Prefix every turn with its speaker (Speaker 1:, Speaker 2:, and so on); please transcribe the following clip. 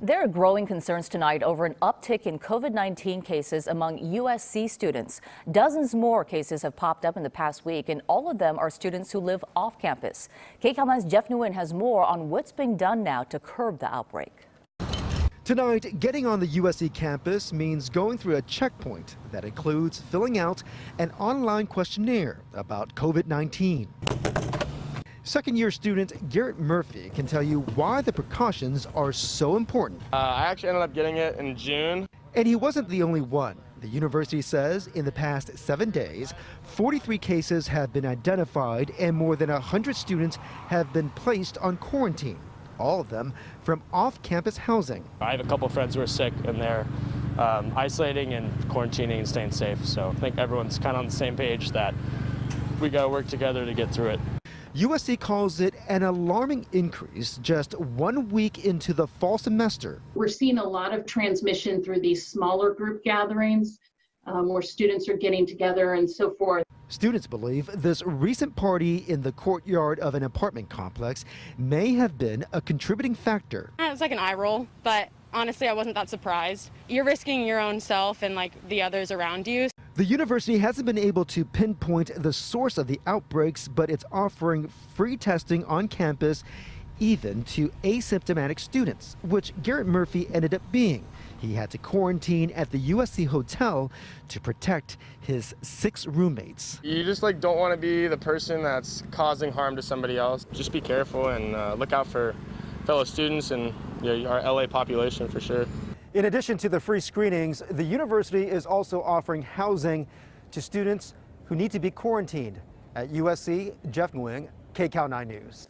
Speaker 1: There are growing concerns tonight over an uptick in COVID 19 cases among USC students. Dozens more cases have popped up in the past week, and all of them are students who live off campus. KCAL 9's Jeff Nguyen has more on what's being done now to curb the outbreak.
Speaker 2: Tonight, getting on the USC campus means going through a checkpoint that includes filling out an online questionnaire about COVID 19. Second year student Garrett Murphy can tell you why the precautions are so important.
Speaker 3: Uh, I actually ended up getting it in June.
Speaker 2: And he wasn't the only one. The university says in the past seven days, 43 cases have been identified and more than 100 students have been placed on quarantine, all of them from off campus housing.
Speaker 3: I have a couple friends who are sick and they're um, isolating and quarantining and staying safe. So I think everyone's kind of on the same page that we got to work together to get through it.
Speaker 2: USC calls it an alarming increase just one week into the fall semester.
Speaker 4: We're seeing a lot of transmission through these smaller group gatherings um, where students are getting together and so forth.
Speaker 2: Students believe this recent party in the courtyard of an apartment complex may have been a contributing factor.
Speaker 5: It was like an eye roll, but honestly, I wasn't that surprised. You're risking your own self and like the others around you.
Speaker 2: The university hasn't been able to pinpoint the source of the outbreaks, but it's offering free testing on campus even to asymptomatic students, which Garrett Murphy ended up being. He had to quarantine at the USC hotel to protect his six roommates.
Speaker 3: You just like don't want to be the person that's causing harm to somebody else. Just be careful and uh, look out for fellow students and you know, our LA population for sure.
Speaker 2: In addition to the free screenings, the university is also offering housing to students who need to be quarantined. At USC, Jeff Nguyen, KCAL 9 News.